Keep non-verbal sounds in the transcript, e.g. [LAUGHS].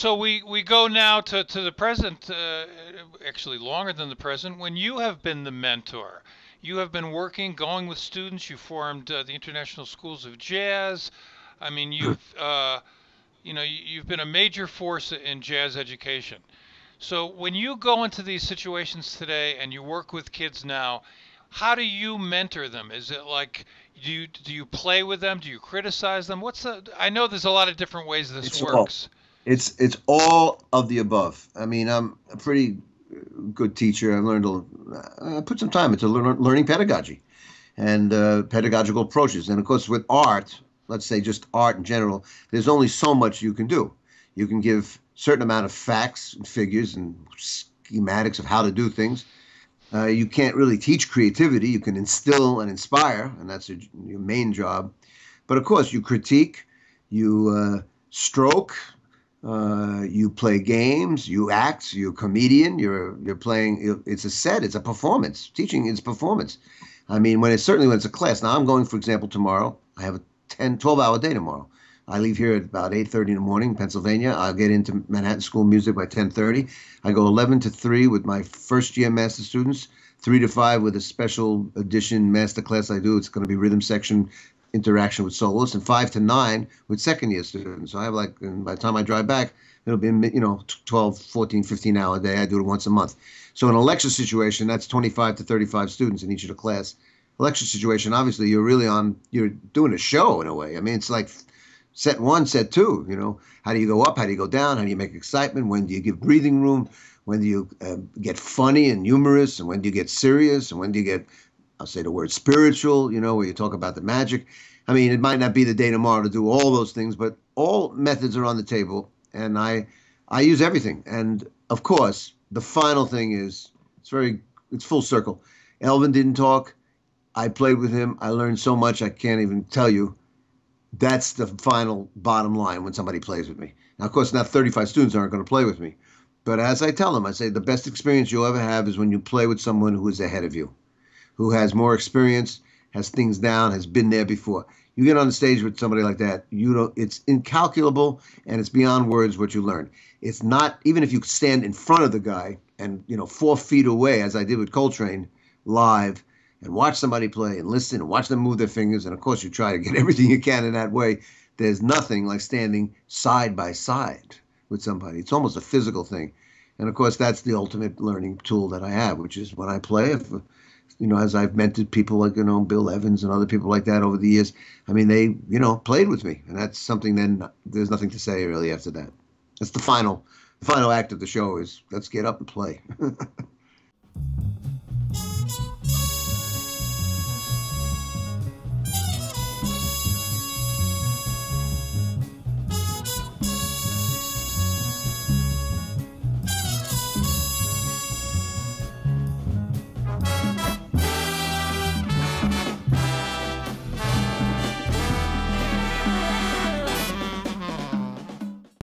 so we, we go now to, to the present, uh, actually longer than the present, when you have been the mentor. You have been working, going with students. You formed uh, the International Schools of Jazz. I mean, you've [CLEARS THROAT] uh, you know you've been a major force in jazz education. So when you go into these situations today and you work with kids now, how do you mentor them? Is it like do you do you play with them? Do you criticize them? What's the? I know there's a lot of different ways this It's works. It's it's all of the above. I mean, I'm a pretty good teacher. I've learned to I put some time into lear- learning pedagogy and uh, pedagogical approaches. And of course, with art, let's say just art in general, there's only so much you can do. You can give certain amount of facts and figures and schematics of how to do things. Uh, you can't really teach creativity. You can instill and inspire, and that's your, your main job. But of course, you critique, you uh, stroke, uh, you play games, you act, you're a comedian, you're you're playing. It's a set, it's a performance. Teaching is performance. I mean, when it's certainly when it's a class. Now I'm going, for example, tomorrow. I have a 10, 12 hour day tomorrow. I leave here at about 8:30 in the morning, Pennsylvania. I'll get into Manhattan School Music by 10:30. I go 11 to 3 with my first year master students, 3 to 5 with a special edition master class I do. It's going to be rhythm section interaction with soloists, and 5 to 9 with second year students. So I have like, by the time I drive back, it'll be, you know, 12, 14, 15 hour day. I do it once a month. So in a lecture situation, that's 25 to 35 students in each of the class. A lecture situation, obviously, you're really on, you're doing a show in a way. I mean, it's like set one, set two. You know, how do you go up? How do you go down? How do you make excitement? When do you give breathing room? When do you uh, get funny and humorous? And when do you get serious? And when do you get, I'll say the word spiritual, you know, where you talk about the magic. I mean, it might not be the day tomorrow to do all those things, but all methods are on the table. And I, I use everything. And of course, the final thing is it's very, it's full circle. Elvin didn't talk. I played with him. I learned so much I can't even tell you that's the final bottom line when somebody plays with me. Now, of course, not 35 students aren't going to play with me. But as I tell them, I say the best experience you'll ever have is when you play with someone who is ahead of you, who has more experience, has things down, has been there before. You get on the stage with somebody like that, you know, it's incalculable and it's beyond words what you learn. It's not, even if you stand in front of the guy and, you know, four feet away, as I did with Coltrane live, and watch somebody play and listen and watch them move their fingers. And of course, you try to get [LAUGHS] everything you can in that way. There's nothing like standing side by side with somebody. It's almost a physical thing. And of course, that's the ultimate learning tool that I have, which is when I play. If, you know, as I've mentored people like you know Bill Evans and other people like that over the years. I mean, they you know played with me, and that's something. Then there's nothing to say really after that. That's the final, the final act of the show is let's get up and play. [LAUGHS]